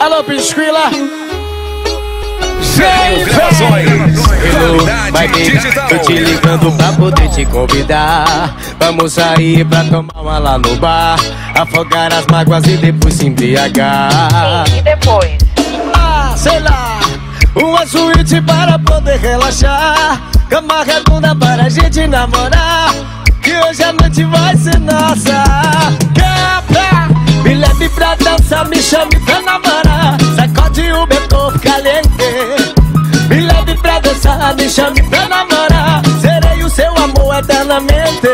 Alô, Pisquila. Sem gravações. Qualidade digital. Tô te ligando pra poder te convidar. Vamos sair pra tomar uma lá no bar. Afogar as mágoas e depois se embriagar. E depois? Ah, sei lá. Uma suíte para poder relaxar. Cama redonda para a gente namorar. Hoje a noite vai ser nossa. Me leve pra dançar, me chame pra namorar. Sacode o meu corpo caliente. Me leve pra dançar, me chame pra namorar. Serei o seu amor eternamente.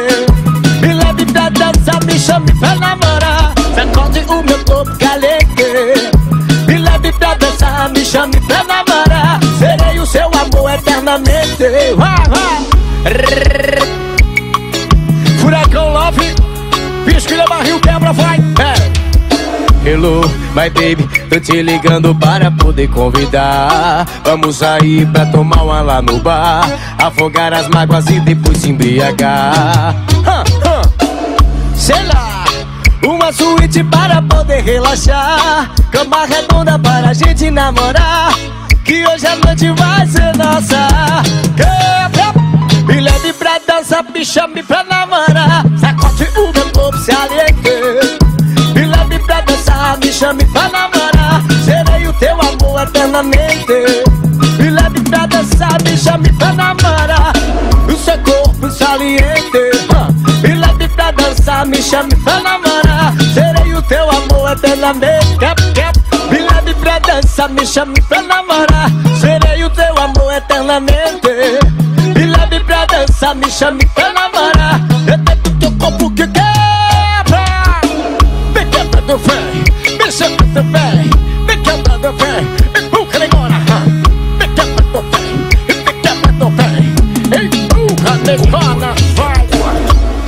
Me leve pra dançar, me chame pra namorar. Sacode o meu corpo caliente. Me leve pra dançar, me chame pra namorar. Serei o seu amor eternamente. Vai, vai. Vai. É. Hello, my baby, tô te ligando para poder convidar. Vamos sair pra tomar uma lá no bar. Afogar as mágoas e depois se embriagar. Sei lá, uma suíte para poder relaxar. Cama redonda para a gente namorar. Que hoje a noite vai ser nossa. Quebra, me leve pra dança, me chame pra namorar. Sacode o meu corpo saliente. Chame pra namorar. Serei o teu amor eternamente. Me leve pra dançar, me chame pra namorar. O seu corpo saliente. Me leve pra dançar, me chame pra namorar. Serei o teu amor eternamente. Me leve pra dançar, me chame pra namorar. Serei o teu amor eternamente. Me leve pra dançar, me chame pra namorar. Me chama do fé. Me quebra do fé, empurra negona. Me quebra do fé, me quebra do fé. Empurra negona, vai.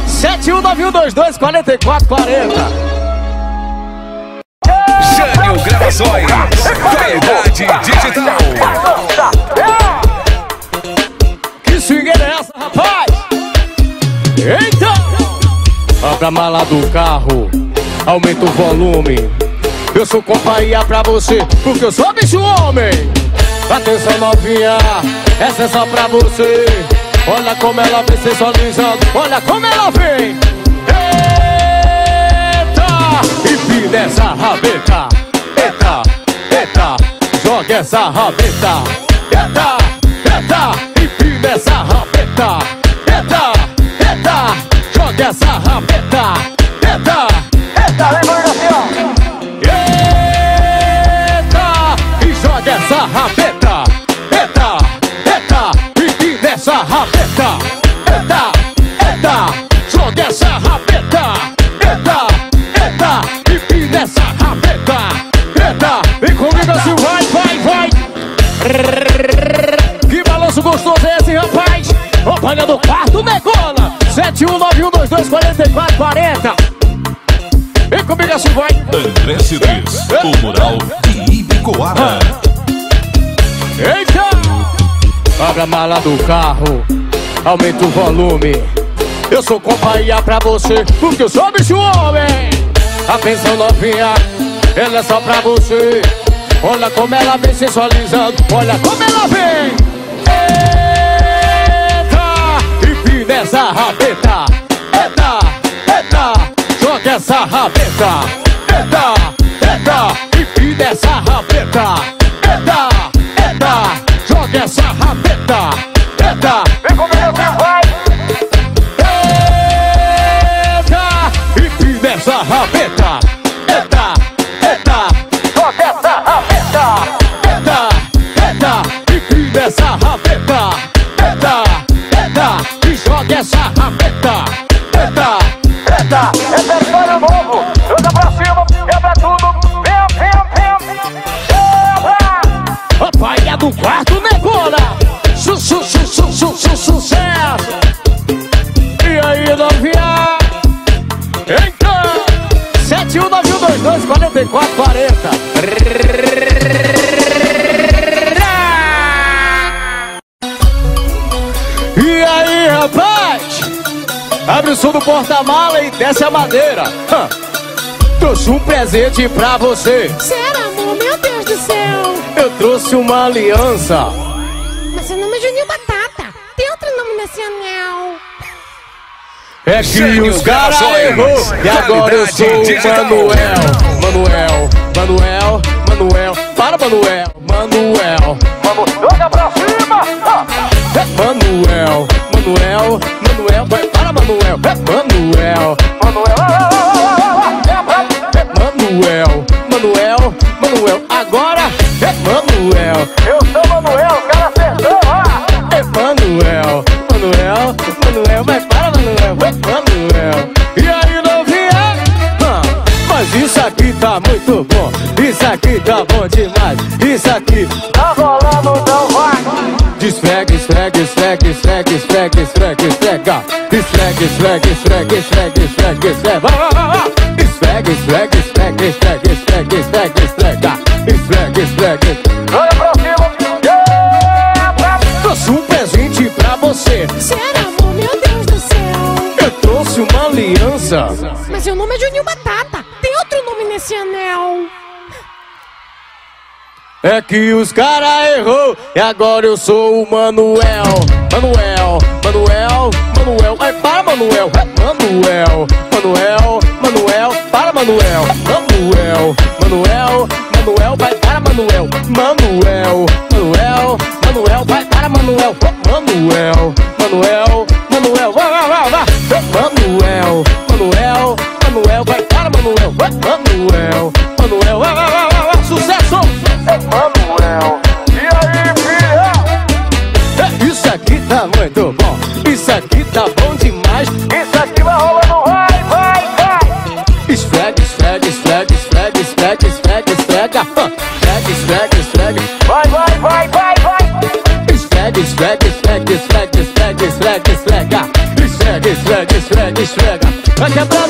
719122 4440. Jânio Gravações. Qualidade digital. Que swingueira é essa, rapaz? Eita! Abra a mala do carro, aumenta o volume. Eu sou companhia pra você, porque eu sou bicho homem. Atenção novinha, essa é só pra você. Olha como ela vem sensualizando, olha como ela vem. Eita! Empina essa rabeta. Eita, eita, joga essa rabeta. Eita, eita, empina essa rabeta. Eita, eita, joga essa rabeta. Eita, 2191224440. Vem comigo assim, vai. André Cidris, o mural de Ibicoara. Eita! Abra a mala do carro, aumenta o volume. Eu sou companhia pra você, porque eu sou bicho homem. Atenção novinha, ela é só pra você. Olha como ela vem sensualizando, olha como ela vem. Eita! Empina essa rabeta. Eita, eita, joga essa rabeta. Eita, eita, empina essa rabeta. Do porta-mala e desce a madeira. Hã. Trouxe um presente pra você. Sério, amor? Meu Deus do céu! Eu trouxe uma aliança. Mas seu nome é Juninho Batata. Tem outro nome nesse anel. É que Gênio os caras errou e agora eu sou o. Manuel. Manuel, Manuel, Manuel. Para, Manuel, Manuel. Joga pra cima! Manuel, Manuel, Manuel. Manuel. É Manuel, esfrega. Esfrega, esfrega, esfrega, esfrega, esfrega, esfrega. Vai, vai, vai, vai. Esfrega, esfrega, esfrega, esfrega, esfrega, esfrega, esfrega. Esfrega, esfrega. Olha pra cima. Trouxe um presente pra você. Sério, amor? Meu Deus do céu! Eu trouxe uma aliança. Mas seu nome é Juninho Batata. Tem outro nome nesse anel. É que os cara errou e agora eu sou o Manuel. Manuel, Manuel. É Manuel, Manuel, Manuel. Para, Manuel. Manuel, Manuel, Manuel. Vai para, Manuel. Manuel, Manuel, Manuel. Vai para, Manuel. Oh, Manuel, Manuel, Manuel. Vai, vai, vai, vai. É Manuel, Manuel, Manuel. Vai para, Manuel. É Manuel, Manuel. Vai, vai, vai, vai, vai. Sucesso! Manuel. E aí? Isso aqui tá muito bom. Isso aqui tá bom demais. Esfrega, esfrega. Hã. Esfrega, esfrega, esfrega. Vai, vai, vai, vai, vai. Esfrega, esfrega, esfrega, esfrega, esfrega, esfrega, esfrega. Esfrega, esfrega, esfrega, esfrega. Vai quebrando,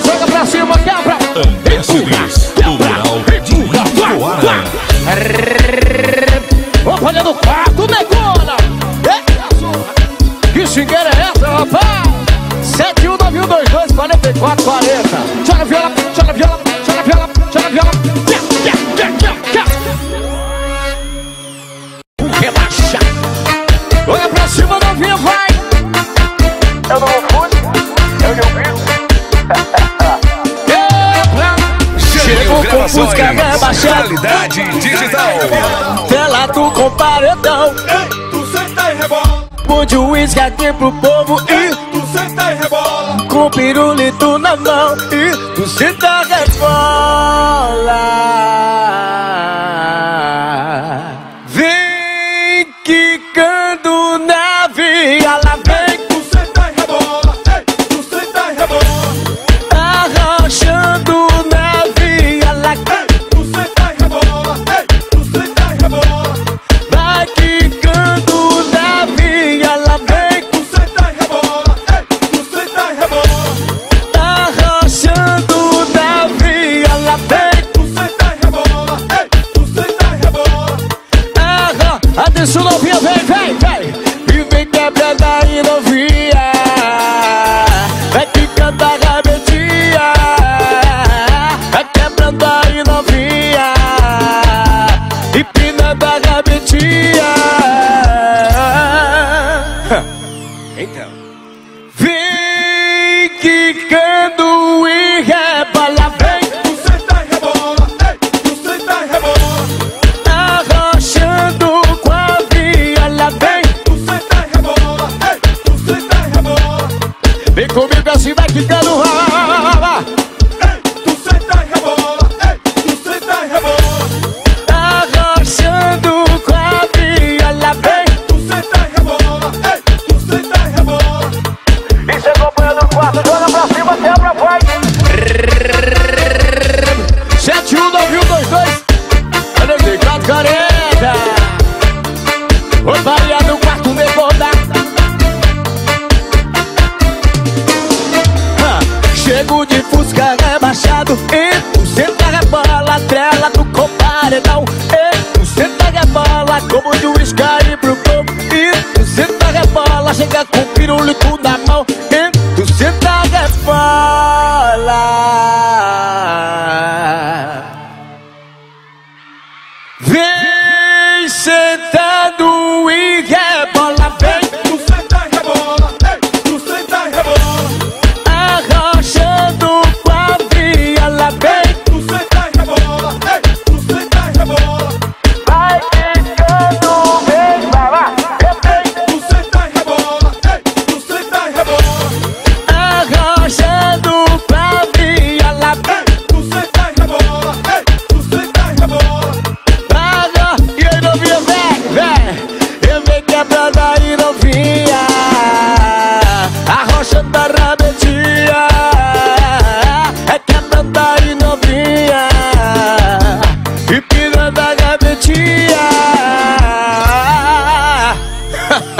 pro povo e tu senta e rebola, com pirulito na mão e tu senta rebola. Vem quicando na via, lá vem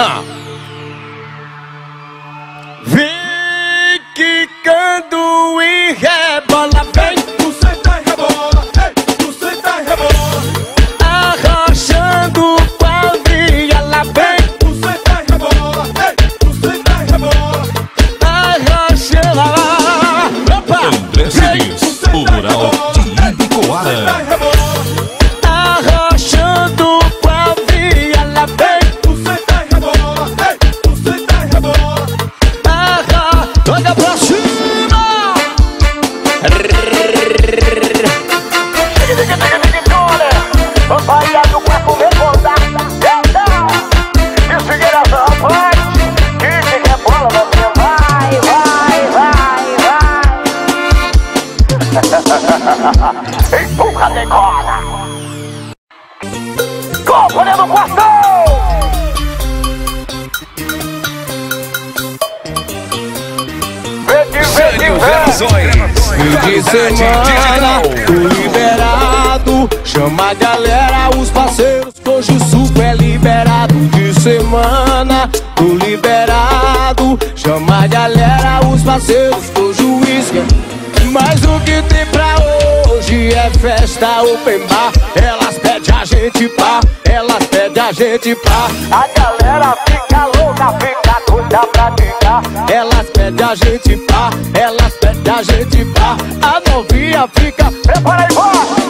Vem que tem pra hoje é festa open bar. Elas pedem a gente pá, elas pedem a gente pá. A galera fica louca, fica doida pra ficar. Elas pedem a gente pá, elas pedem a gente pá. A novinha fica, prepara aí, vai!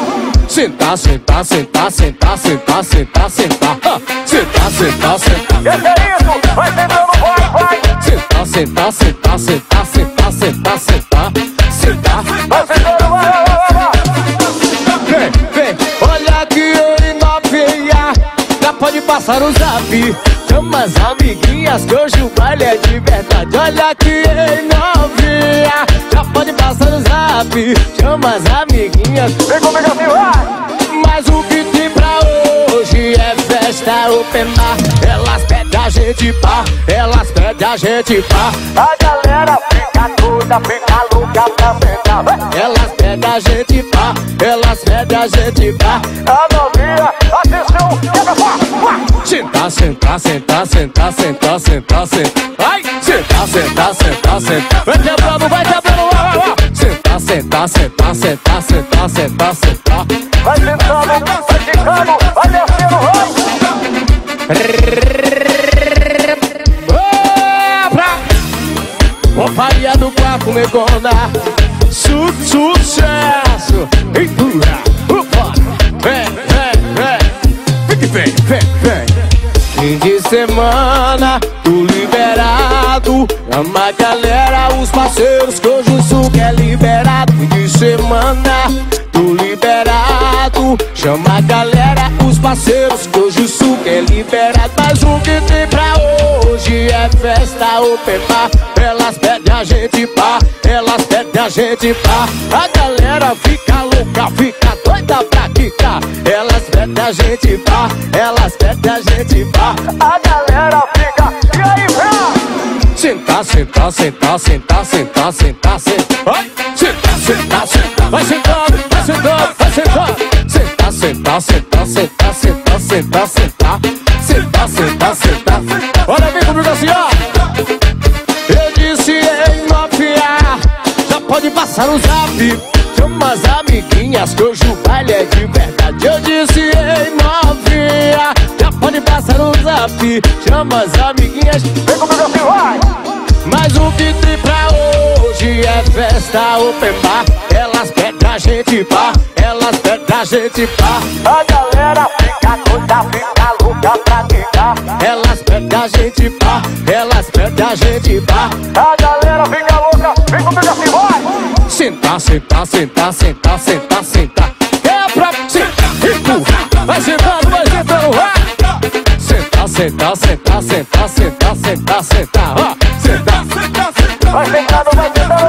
Sentar, sentar, sentar, sentar, sentar, sentar, sentar. Ah, Sentar, sentar, sentar. Que é isso? Vai tentando, vai, vai. Sentar, sentar, sentar, sentar, sentar, sentar. Sentar, passar o zap. Chama as amiguinhas que hoje o baile é de verdade. Olha que ele novinha Já pode passar o zap. Chama as amiguinhas. Vem comigo assim, vai! Mas o que tem pra hoje é festa open bar. Elas pedem a gente pá. Elas pedem a gente pá. A galera fica doida, fica louca pra sentar Elas pedem a gente pá. Elas pedem a gente pá. A novinha, pá, Sentar, sentar, sentar, sentar, sentar, sentar, sentar Ai, sentar, sentar, sentar, sentar Vai quebrando, vai quebrando, vai, vai, vai Sentar, sentar, sentar, sentar, sentar, sentar, sentar Vai sentando, vai ficando, vai descendo, vai! Companhia do quarto negona Su Sucesso Empurra Upa semana Tô liberado. Chama a galera, os parceiros Que hoje o suco é liberado. Fim de semana Tô liberado. Chama a galera, os parceiros Que hoje o suco é liberado. Mas o que tem pra hoje é festa open bar Elas pedem a gente pá Elas pedem a gente pá A galera fica louca, fica doida pra quicar Elas pedem a gente pá Elas pedem a gente pá A galera fica E aí, vem! Sentar, sentar, sentar, sentar, sentar, sentar, sentar! Sentar, sentar, sentar Vai sentando, vai sentando, vai sentando. Sentar, sentar, sentar, sentar, sentar, sentar, sentar Sentar, sentar, sentar Olha bem comigo assim, ó. Eu disse, ei, novinha Já pode passar o zap. Chama as amiguinhas que hoje o baile é de verdade. Eu disse, zap Chama as amiguinhas. Vem comigo assim, vai! O que tem pra hoje é festa open bar. Elas pedem a gente pá, elas pedem a gente pá. A galera fica doida, fica louca pra ficar Elas pedem a gente pá, elas pedem a gente pá. A galera fica louca, vem comigo assim, vai! Sentar, sentar, sentar, sentar, sentar, sentar É pra sentar, empurrar Vai vai Sentar, sentar, sentar, sentar, sentar, sentar, sentar, ó. Sentar, Senta, senta, vai sentando, vai sentando.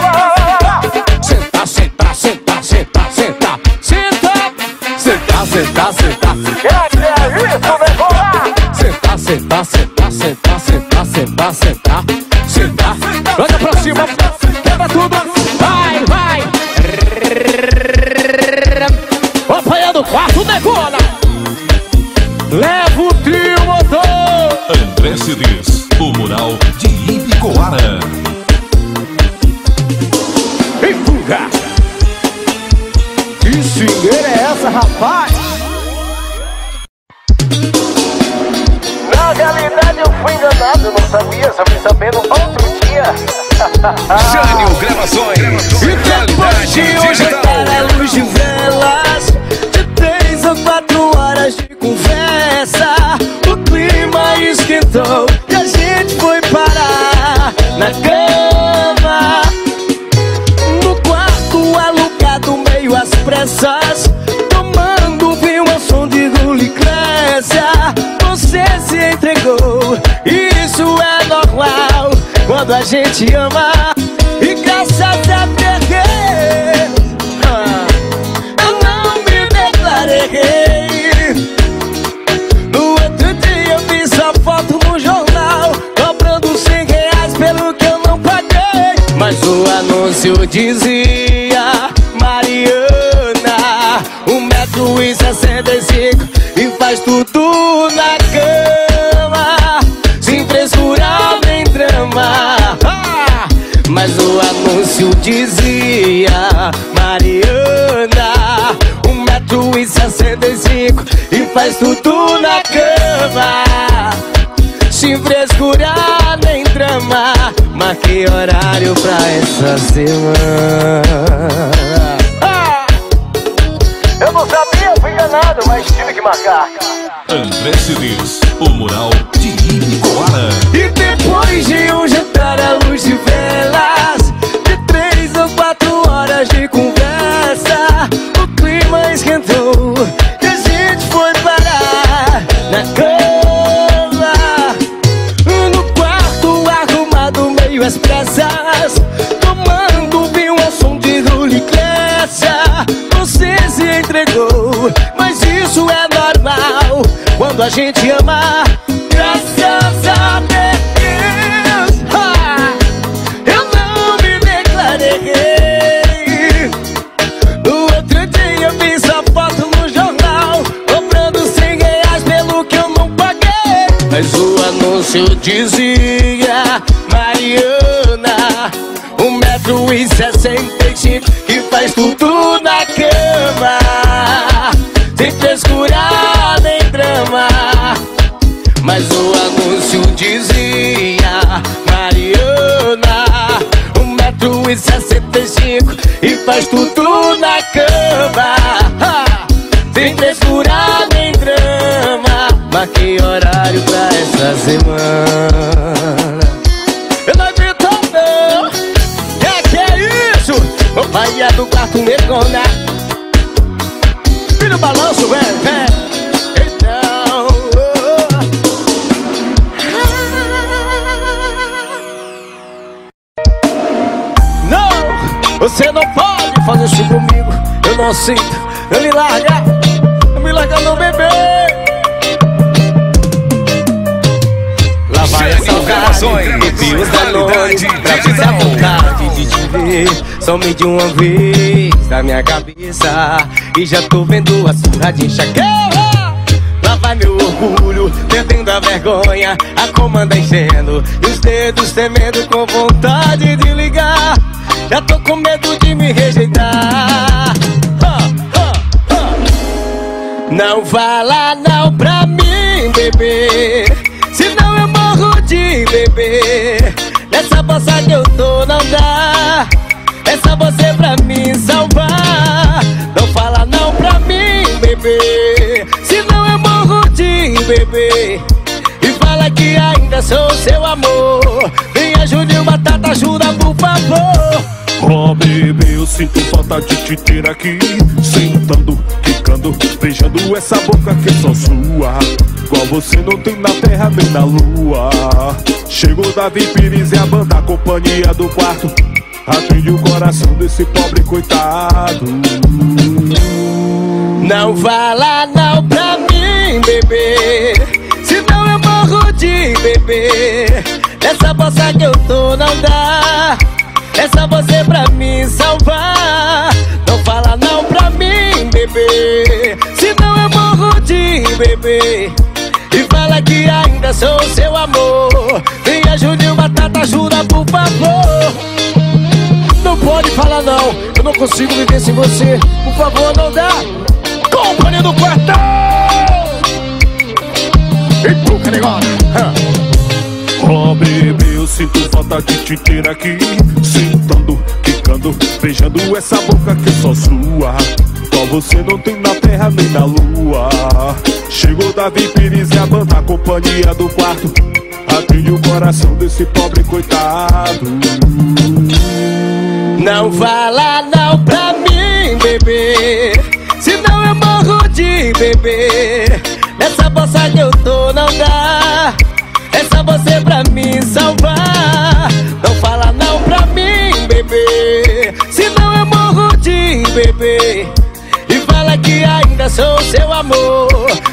Sentar, sentar, sentar, sentar, sentar, sentar. Sentar, sentar, sentar. É, é isso, vem. Sentar, sentar, sentar, sentar, sentar, sentar, sentar. Mercedes, o mural de Ibicoara. Ei, Funga! Que swingueira é essa, rapaz? Na realidade eu fui enganado, não sabia, só fui sabendo outro dia. Jânio Gravações, Gravações e depois de hoje, digital. Tá é luz de velas, de três ou quatro Quando a gente ama. E graças a Deus ah, Eu não me declarei. No outro dia eu vi sua foto no jornal Cobrando 100 reais pelo que eu não paguei. Mas o anúncio dizia Mariana Um metro e sessenta e cinco E faz tudo na cama anúncio dizia Mariana Um metro e sessenta e cinco E faz tudo na cama Sem frescura nem drama Marquei horário pra essa semana Ah! Eu não sabia, fui enganado, mas tive que marcar André Cidis, o mural de Ibicoara. E depois de um jantar anúncio dizia balanço, velho, velho Então oh. Não, você não pode fazer isso comigo. Eu não sinto, eu me larga, eu me larga não bebê. Lá vai a Gênio saudade, Gravações, e da noite, pra vontade de te ver. Some de uma vez da minha cabeça. E já tô vendo a surra de enxaqueira. Lá vai meu orgulho, perdendo a vergonha. A comanda enchendo e os dedos tremendo com vontade de ligar. Já tô com medo de me rejeitar. Não fala não pra mim, bebê. Senão eu morro de bebê. Nessa bolsa que eu tô não dá Só você pra me salvar. Não fala não pra mim, bebê. Senão eu morro de bebê. E fala que ainda sou seu amor. Venha Júnior Batata, ajuda por favor. Oh, bebê, eu sinto falta de te ter aqui. Sentando, quicando, beijando essa boca que é só sua. Igual você não tem na terra nem na lua. Chegou Davi Pires e a banda, companhia do quarto Atende o coração desse pobre coitado. Não fala não pra mim, bebê. Senão eu morro de bebê. Essa bolsa que eu tô não dá. É só você pra me salvar. Não fala não pra mim, bebê. Senão eu morro de bebê. E fala que ainda sou seu amor. Venha Júnior Batata, ajuda por favor Não pode falar não eu não consigo viver sem você. Por favor, não dá. Companhia do quartão! Empurra, negócio! Oh bebê, eu sinto falta de te ter aqui Sentando, quicando, beijando essa boca que é só sua Só você não tem na terra nem na lua Chegou Davi Pires e a banda, companhia do quarto Atende o coração desse pobre coitado Não fala não pra mim, bebê. Senão eu morro de bebê. Nessa bolsa que eu tô não dá. É só você pra me salvar. Não fala não pra mim, bebê. Senão eu morro de bebê. E fala que ainda sou seu amor.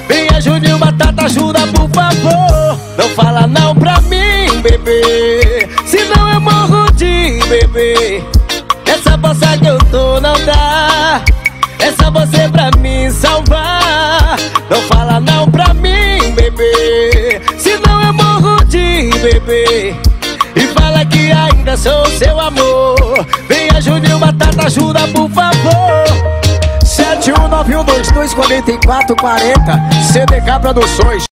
Venha Juninho Batata, ajuda por favor. Não fala não sou seu amor. Venha Juninho Batata, ajuda por favor. 71912244440 CDK Produções.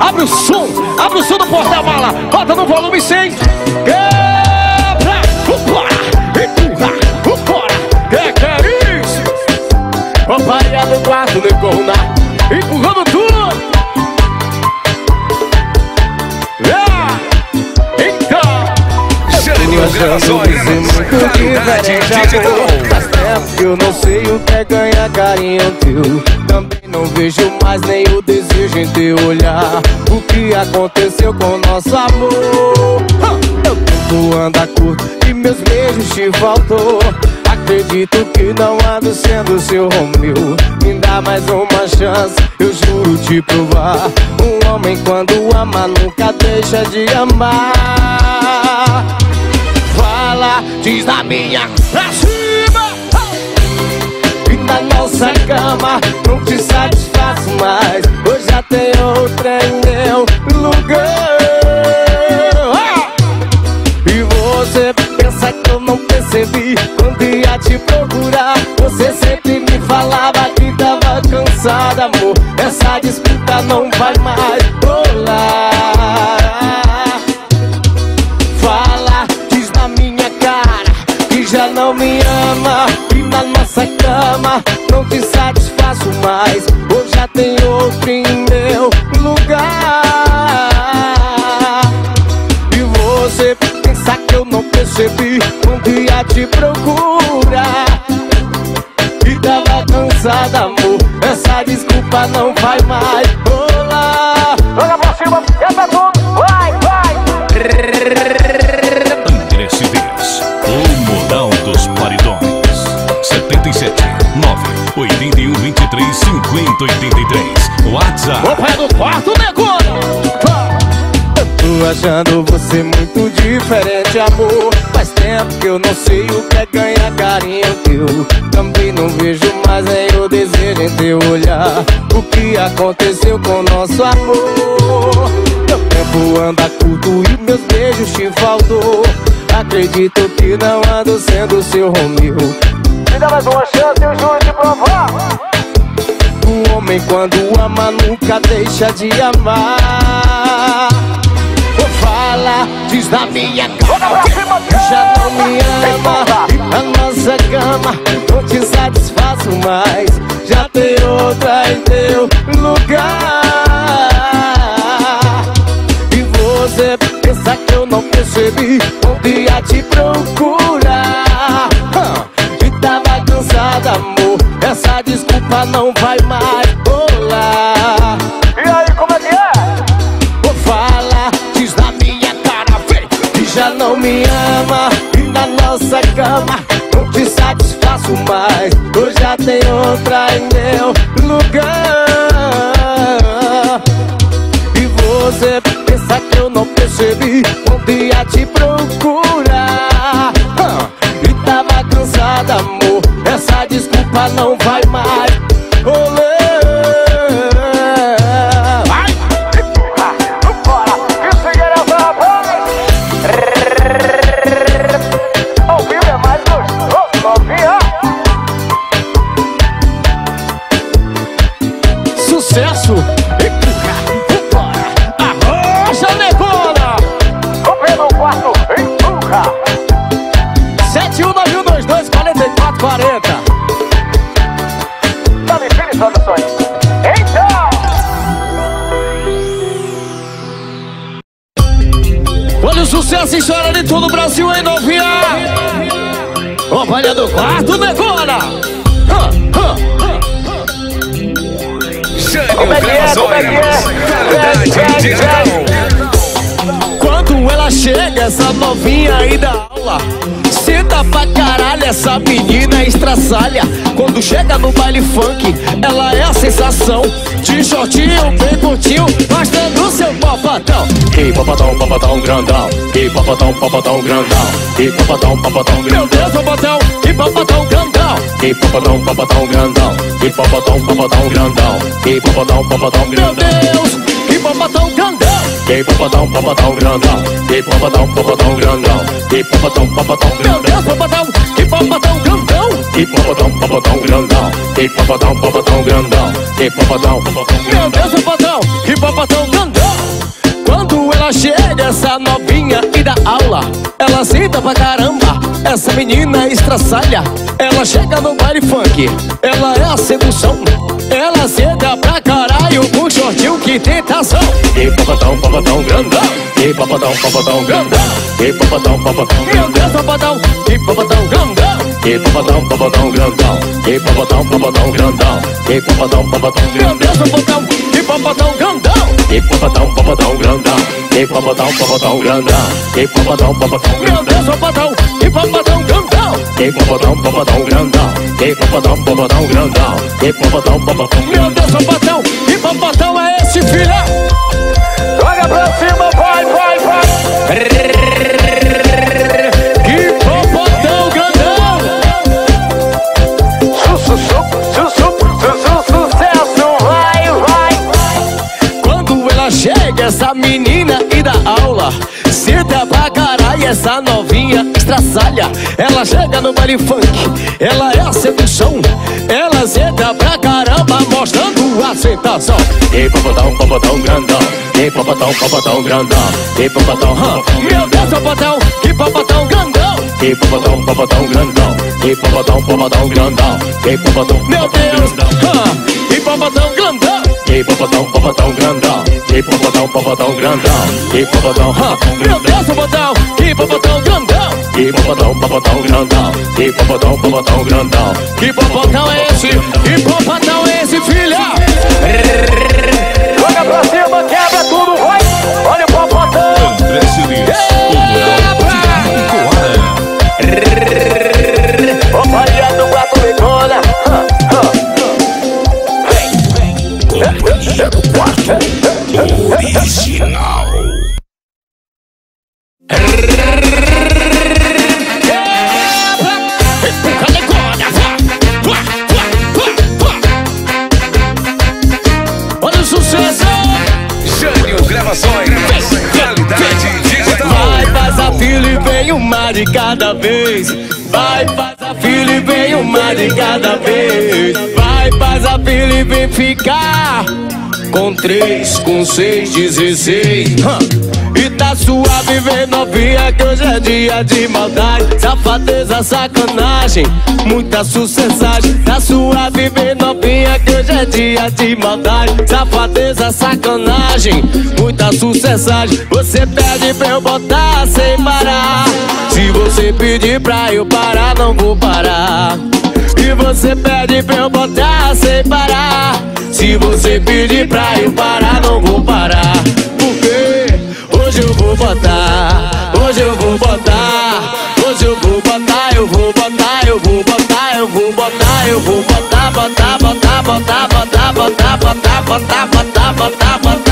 Abre o som, abre o som do porta-mala, bota no volume 100. Quebra, vambora, empurra, vambora, que que é isso? Companhia do quarto, negona, empurrando Gravações. Qualidade digital. Eu não sei o que é ganhar carinho teu Também não vejo mais nem o desejo em teu olhar. O que aconteceu com nosso amor? Meu tempo anda curto e meus beijos te faltou. Acredito que não ando sendo seu Romeu. Me dá mais uma chance, eu juro te provar. Um homem quando ama nunca deixa de amar fala, diz na minha pra cima. E na nossa cama não te satisfaço mais. Hoje já tem outra em meu lugar. E você pensa que eu não percebi quando ia te procurar. Você sempre me falava que tava cansada, amor. Essa disputa não vai mais E na nossa cama não te satisfaço mais. Hoje já tem outro em meu lugar. E você pensa que eu não percebi quando ia te procurar. E tava cansada, amor. Essa desculpa não vai mais 81 23 50 83. WhatsApp. O pé do quarto, negona! Eu tô achando você muito diferente, amor. Faz tempo que eu não sei o que é ganhar carinho teu. Também não vejo mais nem o desejo em teu olhar. O que aconteceu com nosso amor? Meu tempo anda curto e meus beijos te faltou. Acredito que não ando sendo seu Romeu. Me dá mais uma chance, eu juro te provar. O homem quando ama nunca deixa de amar. Ou fala, diz na minha cara já não me ama. E a nossa cama não te satisfaço mais. Já tem outra em teu lugar. E você pensa que eu não percebi quando ia te procurar. Desculpa não vai mais rolar. E aí, como é que é? Ou fala, diz na minha cara, vem, que já não me ama. E na nossa cama não te satisfaço mais. Hoje já tem outra em meu lugar. E você pensa que eu não percebi quando ia te procurar. E tava cansada, amor. Essa desculpa não chora de todo o Brasil, hein, novinha? Companhia do quarto, decora! Jânio Gravações. Qualidade digital. Quando ela chega, essa novinha aí da aula Senta pra caralho, essa menina estraçalha Quando chega no baile funk, ela é a sensação De shortinho, bem curtinho, mostrando seu papadão E papadão, papadão grandão E papadão, papadão grandão E papadão, papadão grandão. Meu Deus, papadão, e papadão grandão. E papadão, papadão grandão E papadão, papadão grandão E papadão, papadão grandão. Meu Deus, e papadão grandão. E papadão, papadão grandão E papadão, papadão grandão E papadão, papadão grandão Meu Deus, papadão, e papadão grandão. E papadão, papadão grandão. E papadão, papadão grandão. E papadão, papadão Meu Deus, papadão, e papadão grandão. Quando ela chega, essa novinha e dá aula Ela senta pra caramba. Essa menina estraçalha. Ela chega no baile funk. Ela é a sedução. Ela senta pra caralho Com shortinho que tentação E papadão, papadão grandão. E papadão, papadão grandão. E papadão, papadão Meu Deus, papadão e papadão, papadão grandão. E papadão, papadão grandão. E papadão, papadão grandão. Sambotão, que papadão grandão. E papadão, papadão grandão. E papadão, papadão grandão. E papadão, papadão grandão. E papadão, papadão grandão. E papadão, papadão grandão. E papadão, papadão grandão. E papadão, papadão grandão. Meu papadão, sambotão, que papadão é esse filé? Senta pra caralho essa novinha estraçalha. Ela chega no baile funk, ela é a sedução Ela senta pra caramba mostrando a sentação. Tem popotão, popotão grandão. E popotão, popotão grandão. E popotão, meu Deus, popotão, que popotão grandão. E popotão, popotão grandão. E popotão, popotão grandão. Popotão, meu Deus, hum. que popotão grandão. E popotão, popotão grandão. E popotão, popotão grandão. E popotão, ha, meu Deus, popotão. E popotão grandão. E popotão, popotão grandão. E popotão, popotão grandão. Que popotão é esse? Que popotão é uma de cada vez. Vai, faz a fila e vem uma de cada vez. Vai, faz a fila e vem ficar. Com três, com seis, dezesseis. E tá suave, vem novinha, que hoje é dia de maldade. Safadeza, sacanagem, muita sucessagem. Tá suave, vem novinha, que hoje é dia de maldade. Safadeza, sacanagem, muita sucessagem. Você pede pra eu botar sem parar. Se você pedir pra eu parar, não vou parar. E você pede pra eu botar sem parar. Se você pedir pra eu parar, não vou parar. Porque hoje eu vou botar, hoje eu vou botar, hoje eu vou botar, eu vou botar, eu vou botar, eu vou botar, eu vou botar, botar, botar, botar, botar, botar, botar, botar, botar, botar, botar,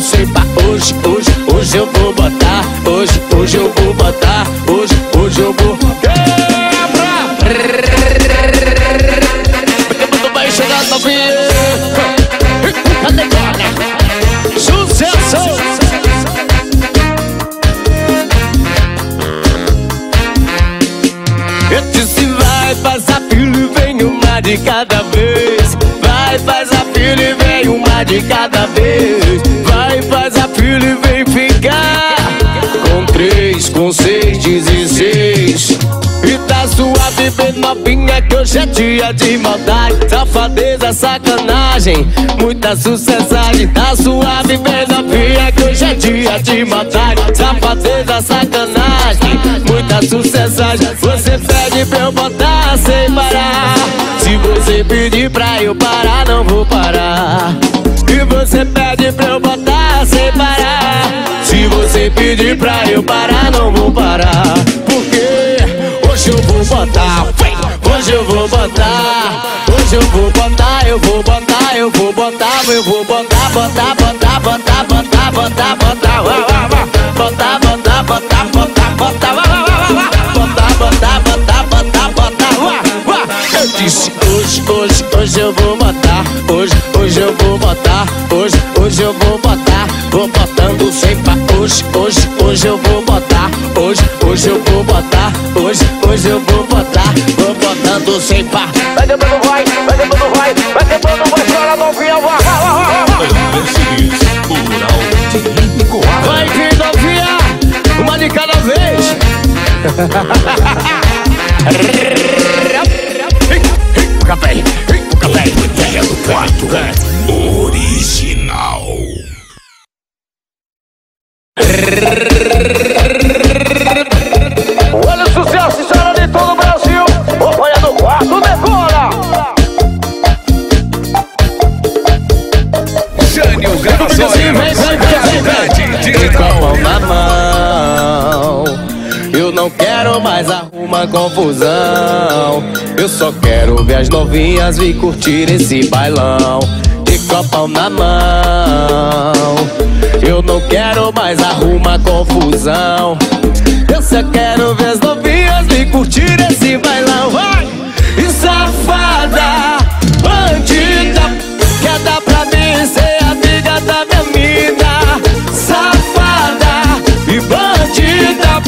sem pa. Hoje, hoje, hoje eu vou botar, hoje, hoje eu vou botar, hoje, hoje eu vou. Quebra! Vai chegar novinha. Cadê agora? Sucesso! Eu disse vai, fila e vem uma de cada vez Vai, fila e vem uma de cada vez faz a fila e vem ficar Com três, com seis, dezesseis. E tá vem novinha que hoje é dia de maldade Safadeza, sacanagem, muita sucessagem Tá suave, vem novinha que hoje é dia de maldade Safadeza, sacanagem, muita sucessagem Você pede pra eu botar sem parar. Se você pedir pra eu parar, não vou parar. E você pede pra eu botar pedir pra eu parar, não vou parar Porque hoje eu vou botar Hoje eu vou botar Hoje eu vou botar, eu vou botar, eu vou botar Eu vou botar, botar, botar, botar, botar, botar, botar Vá, vá, vá Botar, botar, botar, botar, botar Vá, vá, vá, vá Botar, botar, botar, botar, botar Vá, vá Eu disse hoje, hoje, hoje eu vou botar Hoje, hoje eu vou botar Hoje, hoje eu vou botar hoje, eu vou botar Hoje, hoje eu vou botar Hoje, hoje eu vou botar Vou botando sem par Vai demando vai, vai demando vai Vai demando vai, chora novinha Vai, vai, vai, vai, vai novinha Uma de cada vez Café, café Original. Arrumar confusão. Eu só quero ver as novinhas vir curtir esse bailão. De copão na mão. Eu não quero mais arrumar confusão. Eu só quero ver as novinhas vir curtir esse bailão. Vai! E safada, bandida, quer dar pra mim ser amiga da minha mina. Safada e bandida,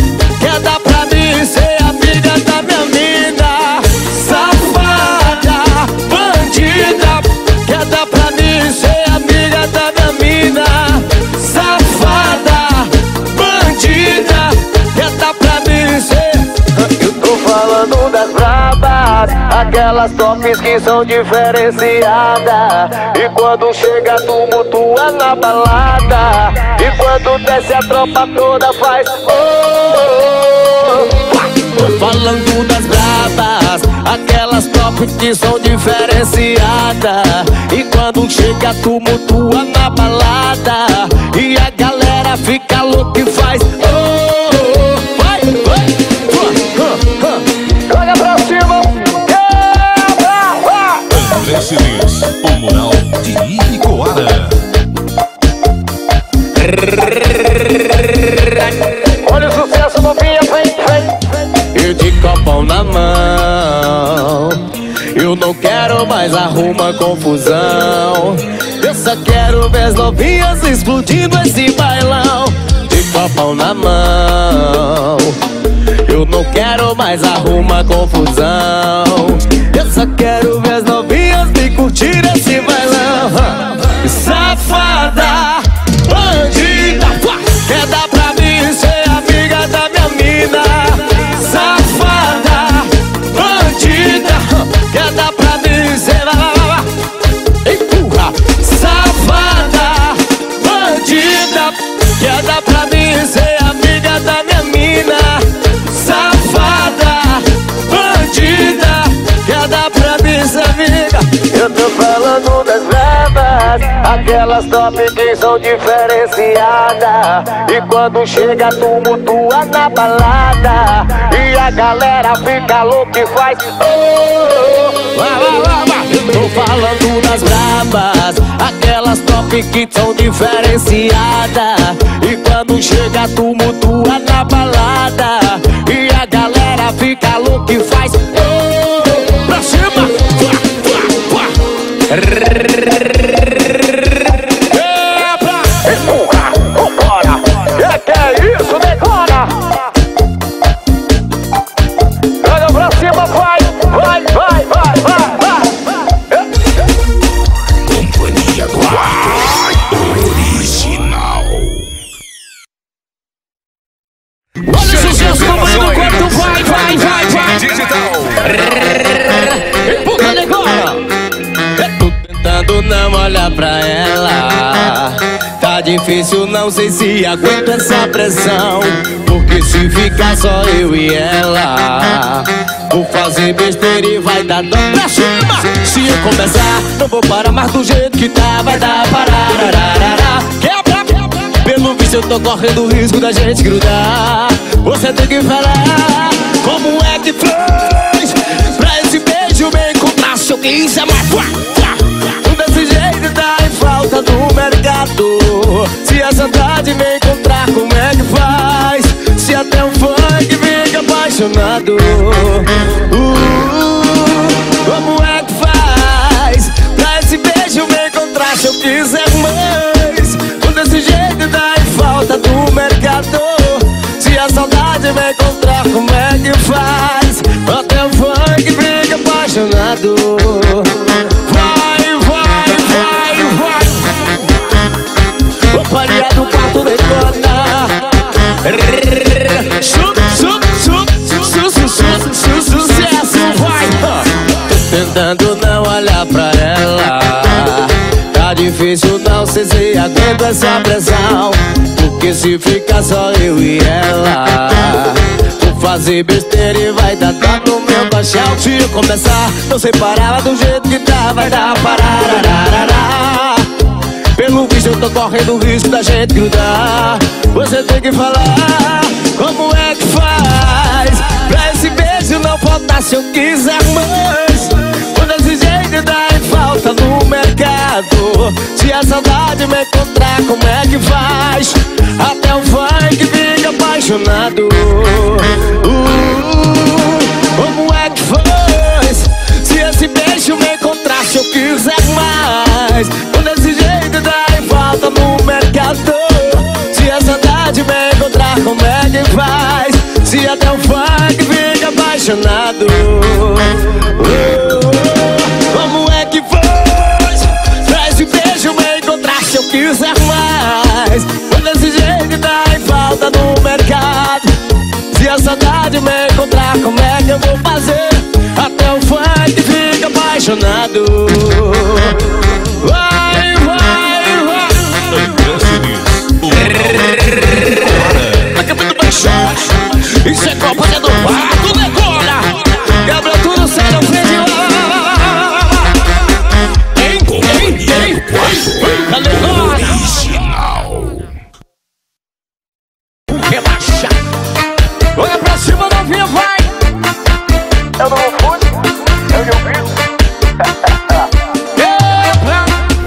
aquelas tops que são diferenciadas. E quando chega tumultua na balada, e quando desce a tropa toda faz. Oh, oh, oh. Falando das brabas, aquelas tops que são diferenciadas. E quando chega tumultua na balada, e a galera fica louca e faz. Oh, oh, oh. Mercedes, o mural de Ibicoara. Olha o sucesso, novinha, vem, vem! Eu de copão na mão Eu não quero mais arrumar confusão Eu só quero ver as novinhas explodindo esse bailão De copão na mão Eu não quero mais arrumar confusão. Eu só quero ver as novinhas me curtir esse bailão. Safada, falando das bravas, aquelas top que são diferenciadas E quando chega tumultua na balada. E a galera fica louca e faz oh, oh, tô falando das bravas, aquelas top que são diferenciadas E quando chega tumultua na balada. E a galera fica louca e faz Rrr. Difícil, não sei se aguento essa pressão. Porque se ficar só eu e ela, vou fazer besteira e vai dar dor pra cima. Se eu começar, não vou parar mais do jeito que tá, vai dar pararararará. Quebra, quebra. Pelo visto eu tô correndo o risco da gente grudar. Você tem que falar como é que fez pra esse beijo me encontrar. Se eu quiser mais, tá em falta do mercado. Se a saudade me encontrar, como é que faz? Se até um funk fica apaixonado. Uh, como é que faz pra esse beijo me encontrar? Se eu quiser mais, desse jeito tá em falta do mercado. Se a saudade me encontrar, como é que faz? Até o funk fica apaixonado. Su, su, sucesso, vai. Tô tentando não olhar pra ela. Tá difícil, não sei se aguento essa pressão. Porque se ficar só eu e ela, fazer besteira e vai dar dó no meu baixão. Se começar, não sei parar do jeito que tá, vai dar pararararará. Pelo visto eu tô correndo o risco da gente grudar. Você tem que falar como é que faz. Pra esse beijo não faltar se eu quiser mais. Quando esse jeito dá em falta no mercado Se a saudade me encontrar, como é que faz? Até o funk fica apaixonado como é que faz? Se até o funk fica apaixonado Uh, Como é que faz? Pra esse beijo me encontrar, se eu quiser mais Quando esse jeito dá em falta no mercado Se a saudade me encontrar, como é que eu vou fazer? Até o funk fica apaixonado Isso é Copa de do Pato, decora Quebra tudo, sai da frente lá. Hein, hein, hein Cadê Relaxa Olha pra cima, novinha, vai. Eu não fui, eu não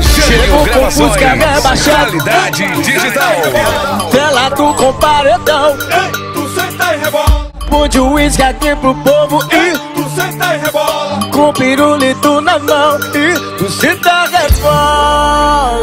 Chegou com música rebaixada qualidade digital. Tela tu com rebola, Mude o uísque aqui pro povo e tu senta e rebola. Com pirulito na mão e tu senta rebola